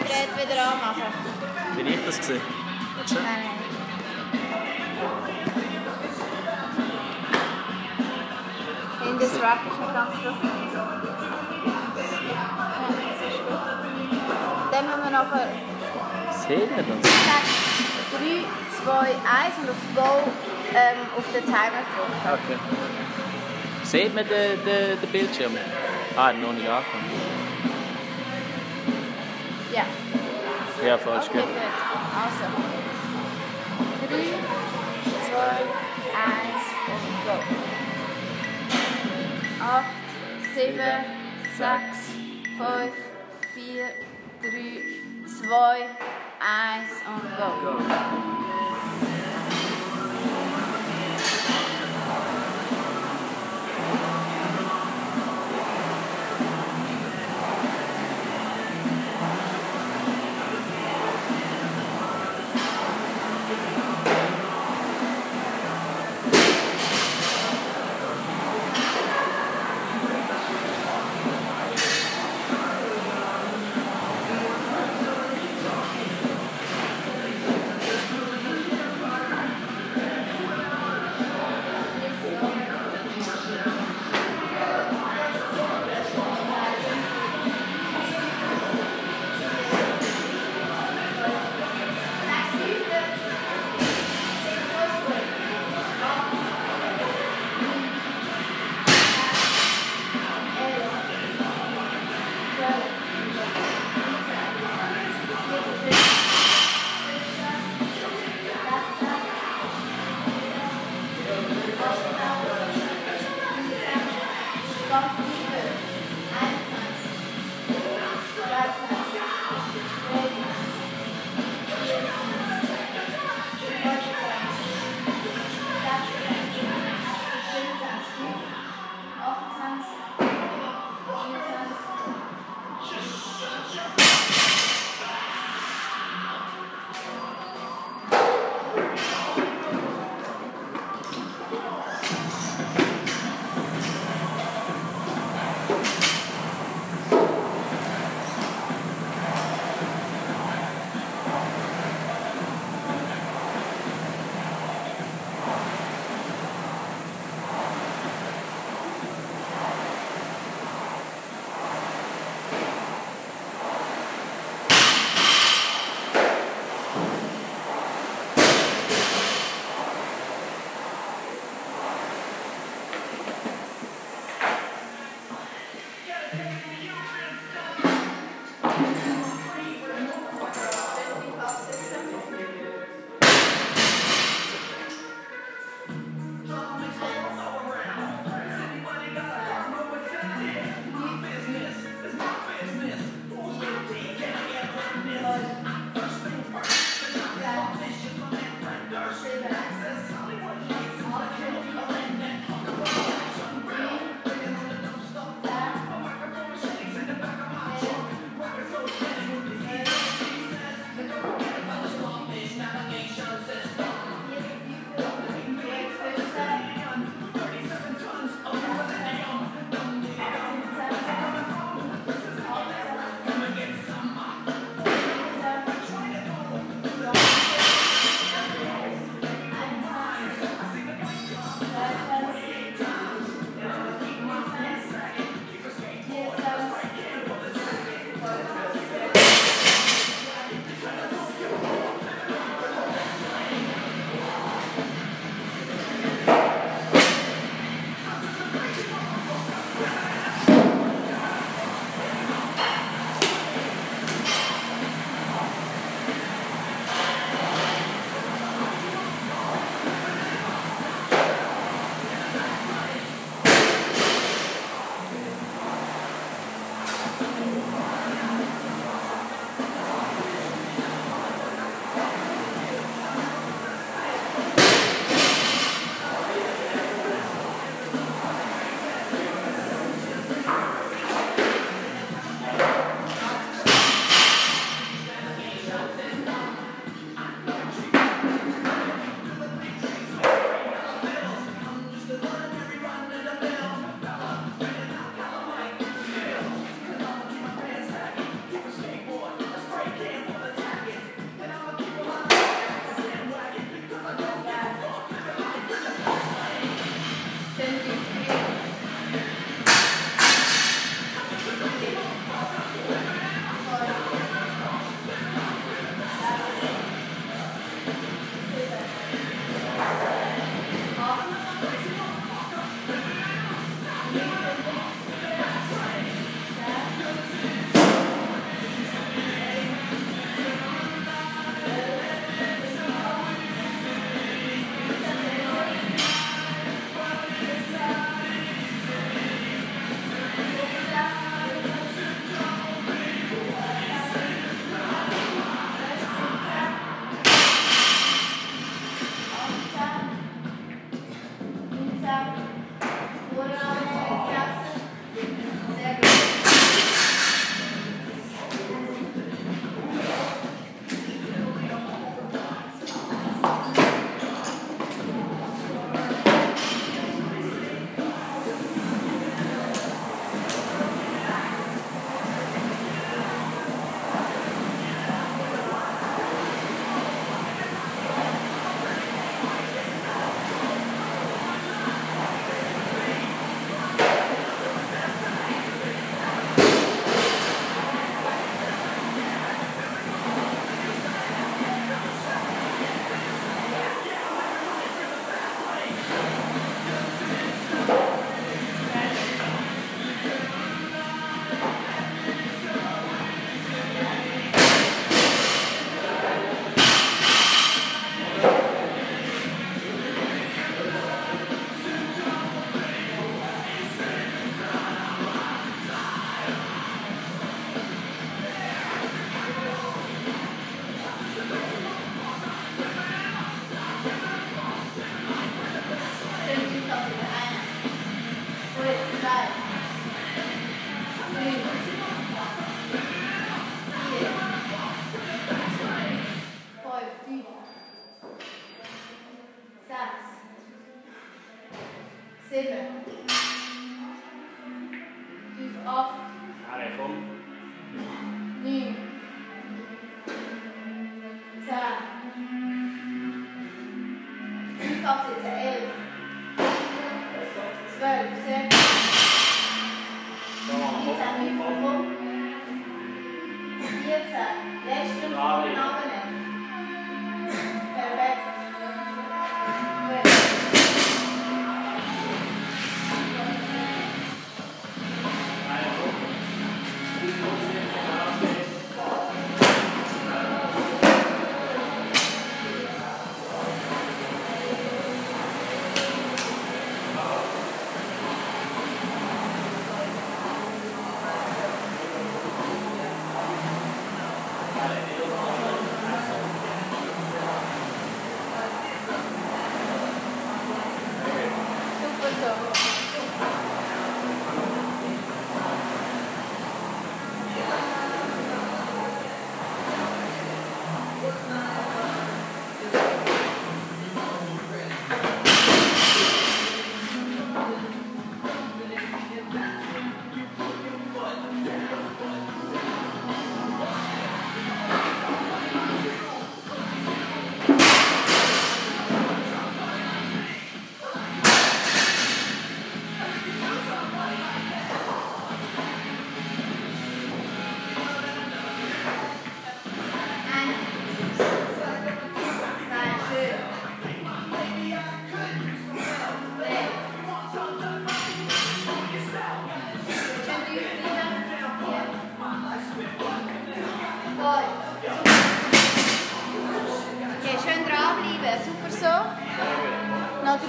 Brett wieder anmachen. Bin ich das gesehen? Nein, nein. In das Rack ist nicht ganz drauf. Gut. Dann haben wir nachher Seht ihr das? gesagt, 3, 2, 1 und auf Go ähm, auf den Timer drücken. Okay. Seht man den, den, den Bildschirm? Ah, noch nicht angefangen. Ja. Ja, falsch, Okay, gell? gut. Also. 3, 2, 1 und go. 8, 7, 6, 5, 4, 3, 2, 1 und go. 12, sehr gut. Pizza, Mikrofon. 14, Lehrstuhl, Genau.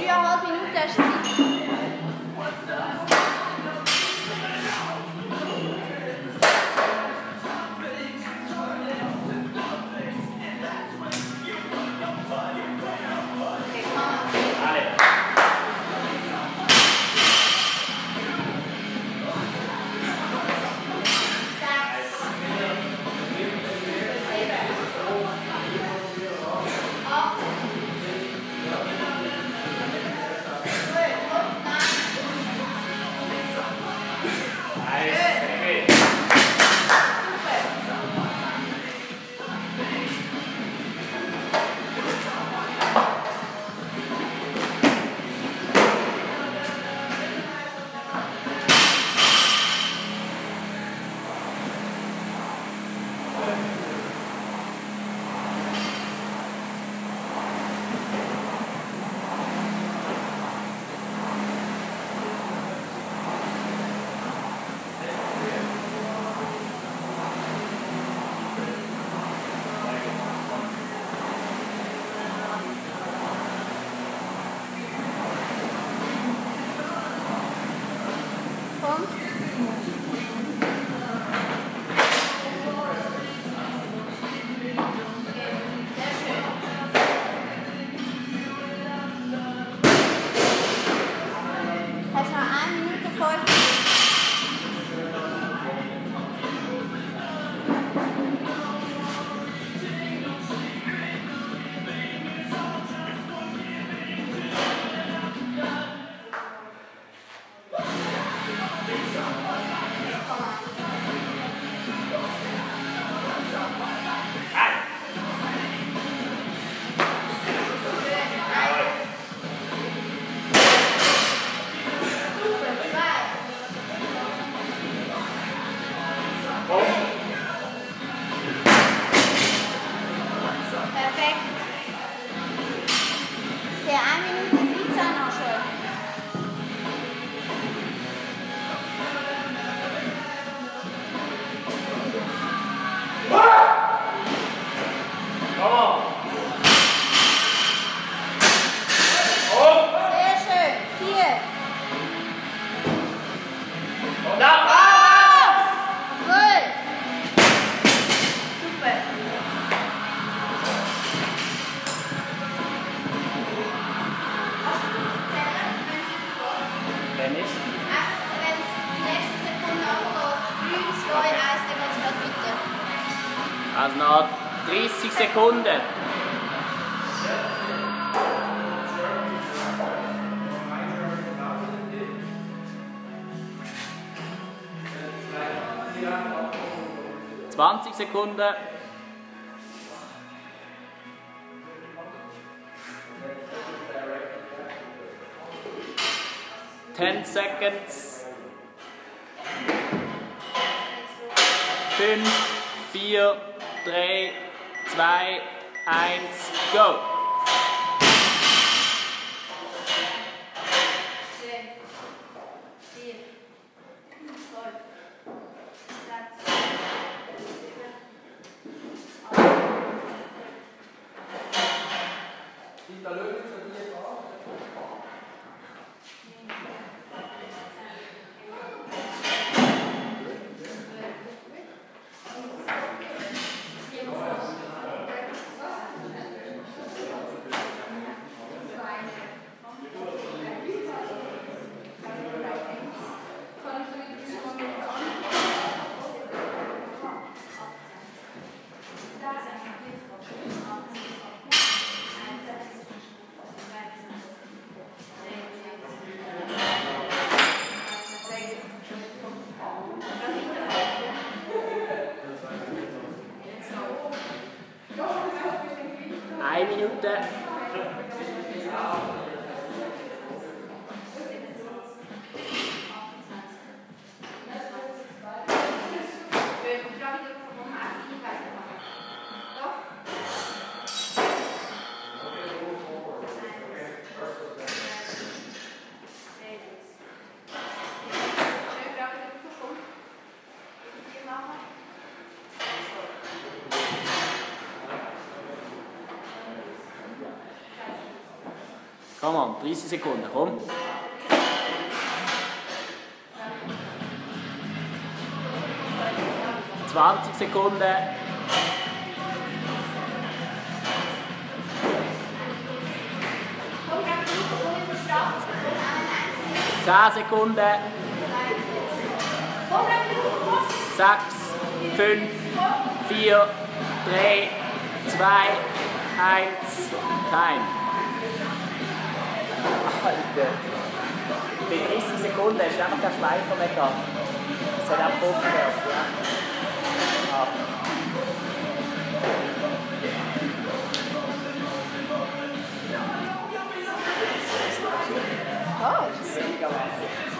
需要 Multi 试 Also noch 30 Sekunden. Zwanzig Sekunden. Ten seconds. Fünf, vier, 3, 2, 1, go! 6 minute. Komm on, 30 Sekunden, komm. Zwanzig Sekunden. Zehn Sekunden. Sechs, fünf, vier, drei, zwei, eins, Time. Alter. Bei 30 Sekunden du einfach keinen Schleifer mehr gehabt. Es hat auch aufgehört, ja. Ah. Oh, Mega was.